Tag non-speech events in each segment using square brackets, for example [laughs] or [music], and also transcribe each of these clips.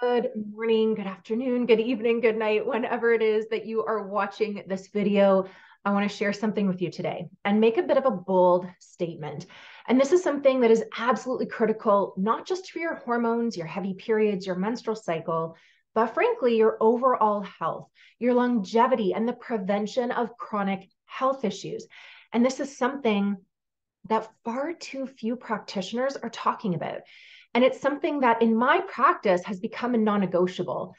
Good morning, good afternoon, good evening, good night, whenever it is that you are watching this video. I want to share something with you today and make a bit of a bold statement. And this is something that is absolutely critical, not just for your hormones, your heavy periods, your menstrual cycle, but frankly, your overall health, your longevity, and the prevention of chronic health issues. And this is something that far too few practitioners are talking about. And it's something that in my practice has become a non negotiable.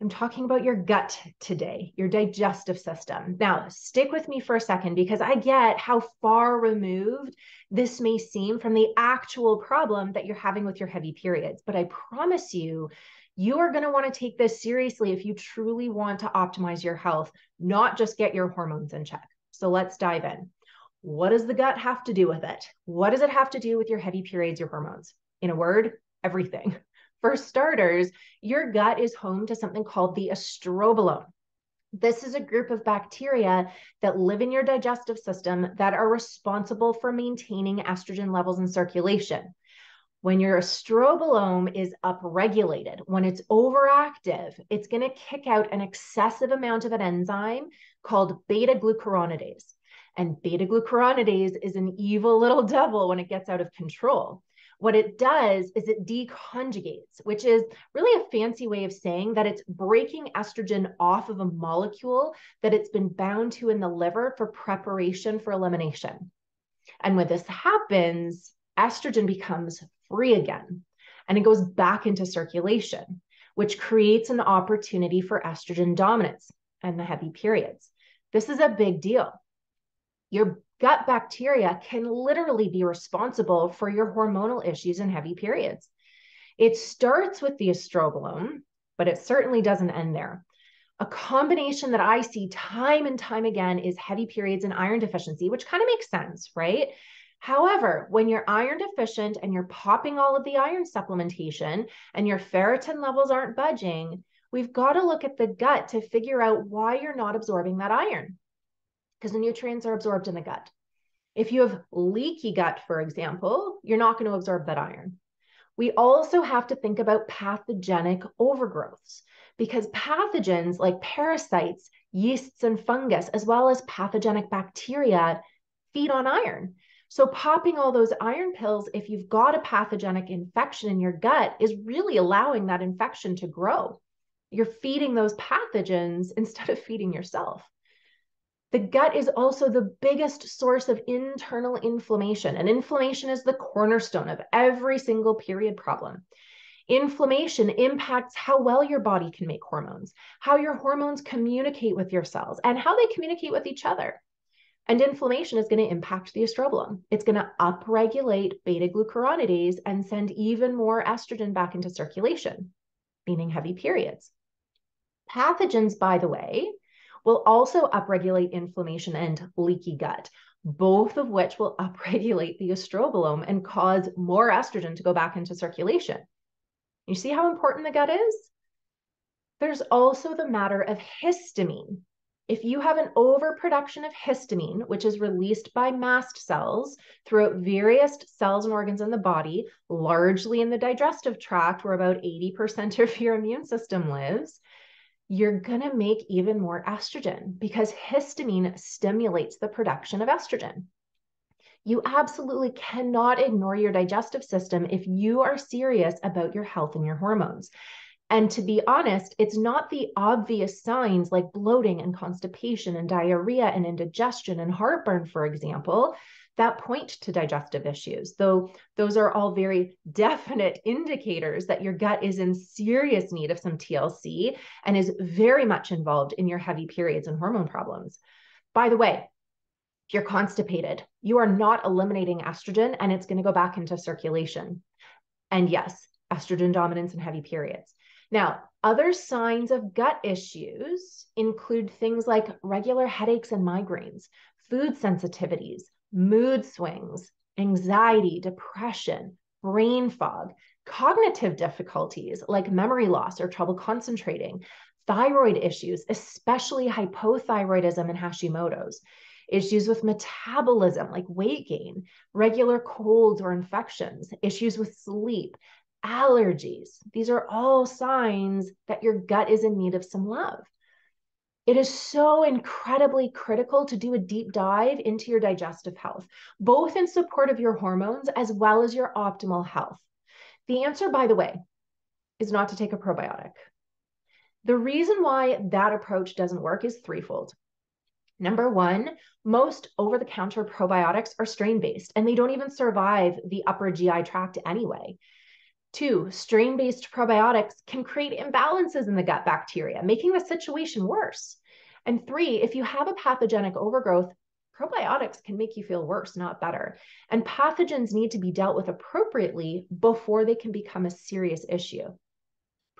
I'm talking about your gut today, your digestive system. Now, stick with me for a second because I get how far removed this may seem from the actual problem that you're having with your heavy periods. But I promise you, you are going to want to take this seriously if you truly want to optimize your health, not just get your hormones in check. So let's dive in. What does the gut have to do with it? What does it have to do with your heavy periods, your hormones? In a word, everything. [laughs] For starters, your gut is home to something called the estrobolome. This is a group of bacteria that live in your digestive system that are responsible for maintaining estrogen levels in circulation. When your estrobolome is upregulated, when it's overactive, it's going to kick out an excessive amount of an enzyme called beta glucuronidase. And beta glucuronidase is an evil little [laughs] devil when it gets out of control. What it does is it deconjugates, which is really a fancy way of saying that it's breaking estrogen off of a molecule that it's been bound to in the liver for preparation for elimination. And when this happens, estrogen becomes free again and it goes back into circulation, which creates an opportunity for estrogen dominance and the heavy periods. This is a big deal. Your gut bacteria can literally be responsible for your hormonal issues and heavy periods. It starts with the estrobolome, but it certainly doesn't end there. A combination that I see time and time again is heavy periods and iron deficiency, which kind of makes sense, right? However, when you're iron deficient and you're popping all of the iron supplementation and your ferritin levels aren't budging, we've got to look at the gut to figure out why you're not absorbing that iron because the nutrients are absorbed in the gut. If you have leaky gut, for example, you're not going to absorb that iron. We also have to think about pathogenic overgrowths because pathogens like parasites, yeasts, and fungus, as well as pathogenic bacteria, feed on iron. So, popping all those iron pills, if you've got a pathogenic infection in your gut, is really allowing that infection to grow. You're feeding those pathogens [laughs] instead of feeding yourself. The gut is also the biggest source of internal inflammation, and inflammation is the cornerstone of every single period problem. Inflammation impacts how well your body can make hormones, how your hormones communicate with your cells, and how they communicate with each other. And inflammation is going to impact the estrobolome. It's going to upregulate beta glucuronidase and send even more estrogen back into circulation, meaning heavy periods. Pathogens, by the way, will also upregulate inflammation and leaky gut, both of which will [laughs] upregulate the estrobolome and cause more estrogen to go back into circulation. You see how important the gut is? There's also the matter of histamine. If you have an overproduction of histamine, which is released by mast cells throughout various cells and organs in the body, largely in the digestive tract, where about 80% of your immune system lives, you're going to make even more estrogen because histamine stimulates the production of estrogen. You absolutely cannot ignore your digestive system if you are serious about your health and your hormones. And to be honest, it's not the obvious signs like bloating and constipation and diarrhea and indigestion and heartburn, for example, that point to digestive issues, though those are all very definite indicators that your gut is in serious need of some TLC and is very much involved in your heavy periods and hormone problems. By the way, if you're constipated, you are not eliminating estrogen and it's going to go back into circulation. And yes, estrogen dominance and heavy periods. Now, other signs of gut issues include things like regular headaches and migraines, food sensitivities, mood swings, anxiety, depression, brain fog, cognitive difficulties like memory loss or trouble concentrating, thyroid issues, especially hypothyroidism and Hashimoto's, issues with metabolism like weight gain, regular colds or infections, issues with sleep, allergies. These are all signs that your gut is in need of some love. It is so incredibly critical to do a deep dive into your digestive health, both in support of your hormones as well as your optimal health. The answer, by the way, is not to take a probiotic. The reason why that approach doesn't work is threefold. Number one, most over the counter probiotics are strain based and they don't even survive the upper GI tract anyway. Two, strain based probiotics can create imbalances in the gut bacteria, making the situation worse. And three, if you have a pathogenic overgrowth, probiotics can make you feel worse, not better. And pathogens need to be dealt with appropriately before they can become a serious issue.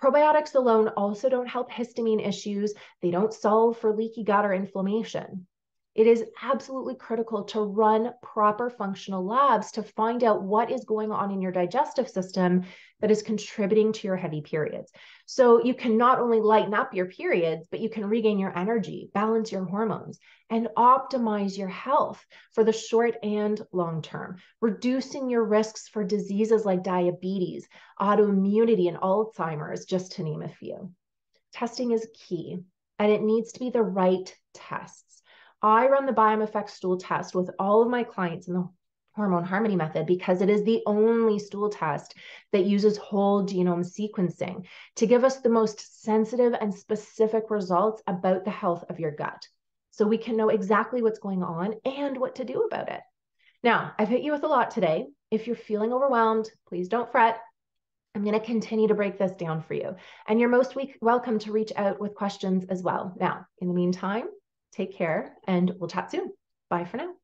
Probiotics alone also don't help histamine issues. They don't solve for leaky gut or inflammation. It is absolutely critical to run proper functional labs to find out what is going on in your digestive system that is contributing to your heavy periods. So you can not only lighten up your periods, but you can regain your energy, balance your hormones, and optimize your health for the short and long term, reducing your risks for diseases like diabetes, autoimmunity, and Alzheimer's, just to name a few. Testing is key, and it needs to be the right tests. I run the BiomeFx stool test with all of my clients in the hormone harmony method because it is the only stool test that uses whole genome sequencing to give us the most sensitive and specific results about the health of your gut. So we can know exactly what's going on and what to do about it. Now, I've hit you with a lot today. If you're feeling overwhelmed, please don't fret. I'm going to continue to break this down for you. And you're most welcome to reach out with questions as well. Now, in the meantime, Take care and we'll chat soon. Bye for now.